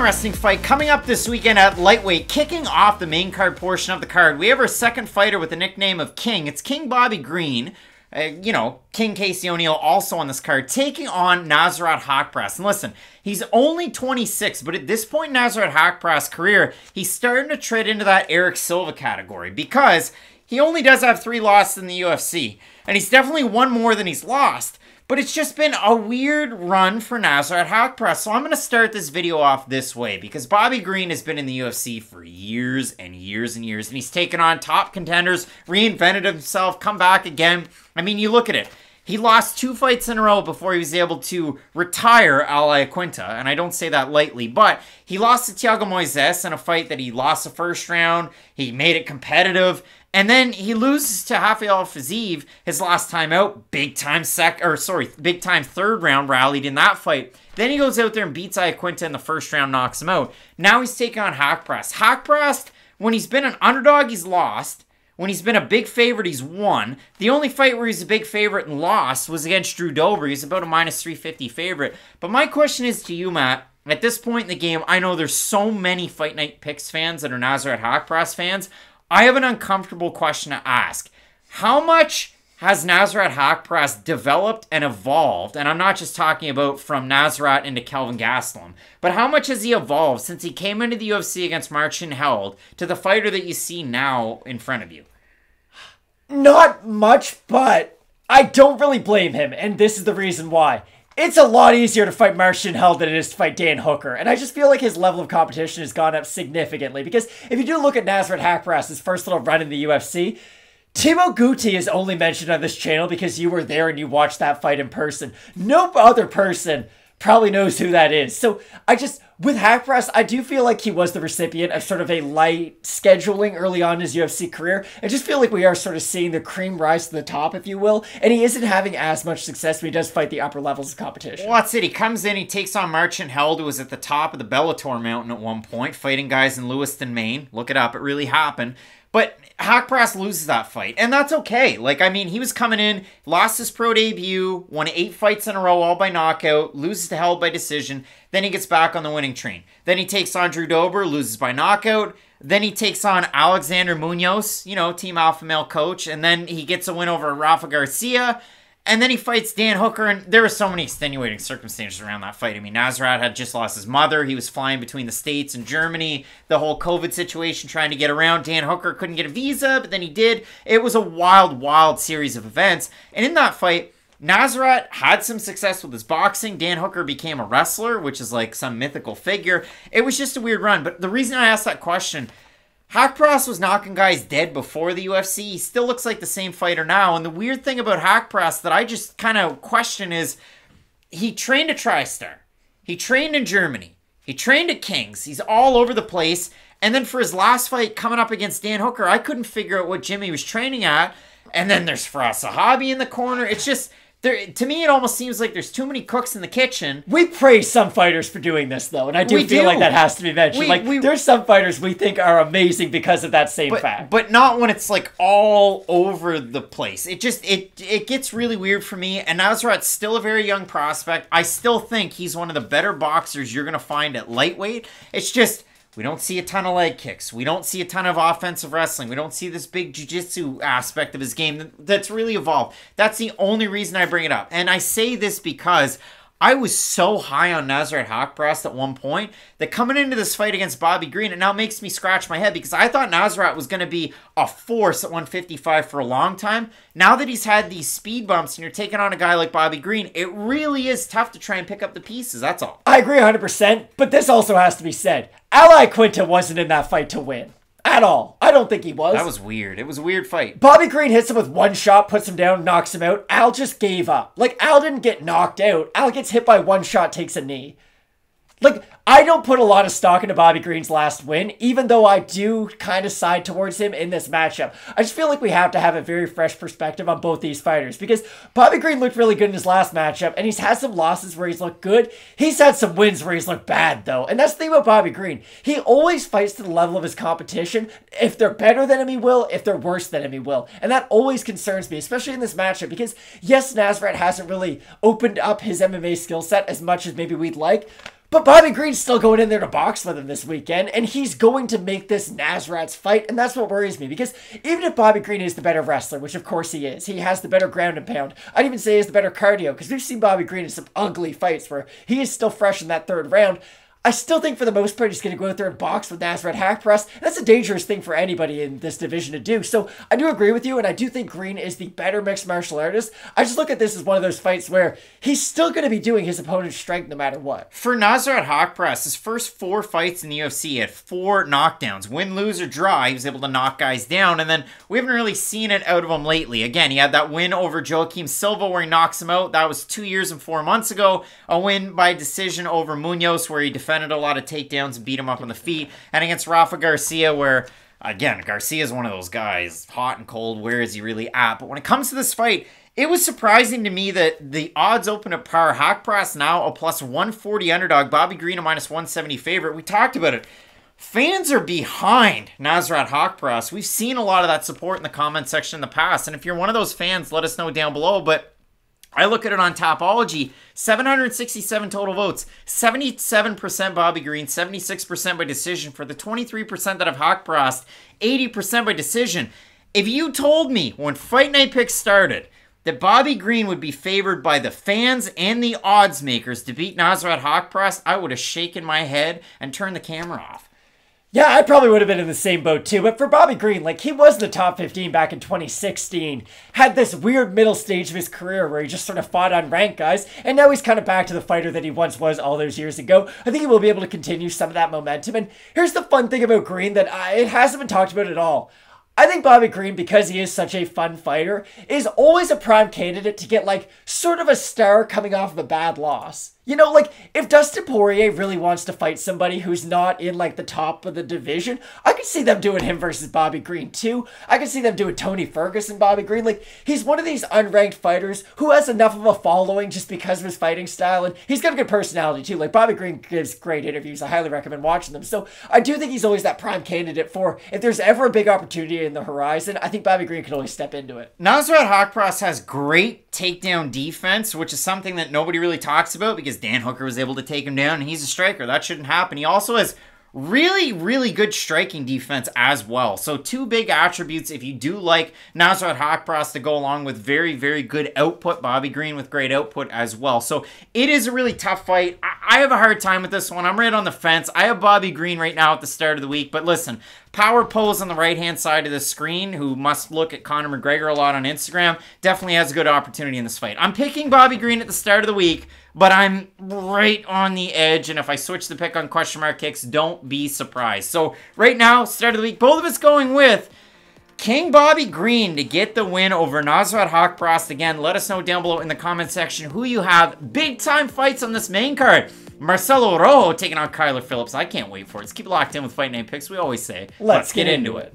interesting fight coming up this weekend at lightweight. Kicking off the main card portion of the card, we have our second fighter with the nickname of King. It's King Bobby Green. Uh, you know, King Casey O'Neill also on this card, taking on Nasrat Haqparast. And listen, he's only 26, but at this point in Nasrat Haqparast's career, he's starting to tread into that Erick Silva category because he only does have three losses in the UFC. And he's definitely won more than he's lost. But it's just been a weird run for Nasrat Haqparast. So I'm going to start this video off this way because Bobby Green has been in the UFC for years and years and years. And he's taken on top contenders, reinvented himself, come back again. I mean, you look at it. He lost two fights in a row before he was able to retire Al Iaquinta, and I don't say that lightly, but he lost to Thiago Moises in a fight that he lost the first round. He made it competitive, and then he loses to Rafael Fiziev his last time out, big time sec or sorry, big time third round rallied in that fight. Then he goes out there and beats Iaquinta in the first round, knocks him out. Now he's taking on Haqparast. Haqparast, when he's been an underdog, he's lost. When he's been a big favorite, he's won. The only fight where he's a big favorite and lost was against Drew Dober. He's about a minus 350 favorite. But my question is to you, Matt. At this point in the game, I know there's so many Fight Night Picks fans that are Nasrat Haqparast fans. I have an uncomfortable question to ask. How much has Nasrat Haqparast developed and evolved? And I'm not just talking about from Nasrat into Kelvin Gastelum, but how much has he evolved since he came into the UFC against Marcin Held to the fighter that you see now in front of you? Not much, but I don't really blame him, and this is the reason why it's a lot easier to fight Marcin Held than it is to fight Dan Hooker. And I just feel like his level of competition has gone up significantly. Because if you do look at Nasrat Haqparast's first little run in the UFC, Thibault Gouti is only mentioned on this channel because you were there and you watched that fight in person. No other person probably knows who that is. So I just, with Haqparast, I do feel like he was the recipient of sort of a light scheduling early on in his UFC career. I just feel like we are sort of seeing the cream rise to the top, if you will, and he isn't having as much success when he does fight the upper levels of competition. Well, that's it. He comes in, he takes on Marcin Held, who was at the top of the Bellator mountain at one point, fighting guys in Lewiston, Maine. Look it up, it really happened. But Haqparast loses that fight, and that's okay. Like, I mean, he was coming in, lost his pro debut, won eight fights in a row, all by knockout, loses to Held by decision. Then he gets back on the winning train. Then he takes on Drew Dober, loses by knockout. Then he takes on Alexander Munoz, you know, Team Alpha Male coach, and then he gets a win over Rafa Garcia. And then he fights Dan Hooker, and there were so many extenuating circumstances around that fight. I mean, Nasrat had just lost his mother. He was flying between the States and Germany. The whole COVID situation trying to get around. Dan Hooker couldn't get a visa, but then he did. It was a wild, wild series of events. And in that fight, Nasrat had some success with his boxing. Dan Hooker became a wrestler, which is like some mythical figure. It was just a weird run. But the reason I asked that question Haqparast was knocking guys dead before the UFC. He still looks like the same fighter now. And the weird thing about Haqparast that I just kind of question is he trained at TriStar. He trained in Germany. He trained at Kings. He's all over the place. And then for his last fight coming up against Dan Hooker, I couldn't figure out what Jimmy was training at. And then there's Firas Zahabi in the corner. It's just there to me it almost seems like there's too many cooks in the kitchen. We praise some fighters for doing this though, and I do We feel do. like that has to be mentioned. We- like we- there's some fighters we think are amazing because of that same But, fact. but not when it's like all over the place. It just it it gets really weird for me. And Nasrat's still a very young prospect. I still think he's one of the better boxers you're gonna find at lightweight. It's just we don't see a ton of leg kicks. We don't see a ton of offensive wrestling. We don't see this big jiu-jitsu aspect of his game that's really evolved. That's the only reason I bring it up. And I say this because I was so high on Nasrat Haqparast at one point that coming into this fight against Bobby Green, it now makes me scratch my head because I thought Nasrat was going to be a force at 155 for a long time. Now that he's had these speed bumps and you're taking on a guy like Bobby Green, it really is tough to try and pick up the pieces. That's all. I agree 100%, but this also has to be said. Al Iaquinta wasn't in that fight to win. At all. I don't think he was. That was weird. It was a weird fight. Bobby Green hits him with one shot, puts him down, knocks him out. Al just gave up. Like, Al didn't get knocked out. Al gets hit by one shot, takes a knee. Like, I don't put a lot of stock into Bobby Green's last win, even though I do kind of side towards him in this matchup. I just feel like we have to have a very fresh perspective on both these fighters because Bobby Green looked really good in his last matchup, and he's had some losses where he's looked good. He's had some wins where he's looked bad, though. And that's the thing about Bobby Green. He always fights to the level of his competition. If they're better than him, he will. If they're worse than him, he will. And that always concerns me, especially in this matchup, because yes, Nasrat hasn't really opened up his MMA skill set as much as maybe we'd like. But Bobby Green's still going in there to box with him this weekend, and he's going to make this Nasrats fight, and that's what worries me. Because even if Bobby Green is the better wrestler, which of course he is, he has the better ground and pound. I'd even say he has the better cardio, because we've seen Bobby Green in some ugly fights where he is still fresh in that third round. I still think for the most part he's going to go out there and box with Nasrat Haqparast. That's a dangerous thing for anybody in this division to do. So I do agree with you, and I do think Green is the better mixed martial artist. I just look at this as one of those fights where he's still going to be doing his opponent's strength no matter what. For Nasrat Haqparast, his first four fights in the UFC had four knockdowns. Win, lose, or draw, he was able to knock guys down, and then we haven't really seen it out of him lately. Again, he had that win over Joaquim Silva where he knocks him out. That was two years and four months ago. A win by decision over Munoz where he defended a lot of takedowns beat him up on the feet. And against Rafa Garcia, where again, Garcia is one of those guys, hot and cold. Where is he really at? But when it comes to this fight, it was surprising to me that the odds open at par. Haqparast now a plus 140 underdog. Bobby Green a minus 170 favorite. We talked about it. Fans are behind Nasrat Haqparast. We've seen a lot of that support in the comment section in the past. And if you're one of those fans, let us know down below. But I look at it on Tapology 767 total votes, 77% Bobby Green, 76% by decision for the 23% that have Haqparast, 80% by decision. If you told me when Fight Night Picks started that Bobby Green would be favored by the fans and the odds makers to beat Nasrat Haqparast, I would have shaken my head and turned the camera off. Yeah, I probably would have been in the same boat too. But for Bobby Green, like he was in the top 15 back in 2016, had this weird middle stage of his career where he just sort of fought on rank guys, and now he's kind of back to the fighter that he once was all those years ago. I think he will be able to continue some of that momentum. And here's the fun thing about Green that I, it hasn't been talked about at all. I think Bobby Green, because he is such a fun fighter, is always a prime candidate to get like sort of a star coming off of a bad loss. You know, like if Dustin Poirier really wants to fight somebody who's not in like the top of the division, I could see them doing him versus Bobby Green too. I could see them doing Tony Ferguson, Bobby Green. Like he's one of these unranked fighters who has enough of a following just because of his fighting style, and he's got a good personality too. Like Bobby Green gives great interviews. I highly recommend watching them. So I do think he's always that prime candidate for if there's ever a big opportunity in the horizon. I think Bobby Green can only step into it. Nasrat Haqparast has great takedown defense, which is something that nobody really talks about because Dan Hooker was able to take him down, and he's a striker. That shouldn't happen. He also has really, really good striking defense as well. So two big attributes if you do like Nasrat Haqparast to go along with very, very good output. Bobby Green with great output as well. So it is a really tough fight. I have a hard time with this one. I'm right on the fence. I have Bobby Green right now at the start of the week. But listen, Power Pose on the right hand side of the screen, who must look at Conor McGregor a lot on Instagram, definitely has a good opportunity in this fight. I'm picking Bobby Green at the start of the week, but I'm right on the edge. And if I switch the pick on question mark kicks, don't be surprised. So right now, start of the week, both of us going with King Bobby Green to get the win over Nasrat Haqparast. Again, let us know down below in the comment section who you have. Big time fights on this main card. Marcelo Rojo taking on Kyler Phillips. I can't wait for it. Let's keep locked in with Fight Night Picks. We always say, let's, let's get, get, into it. it.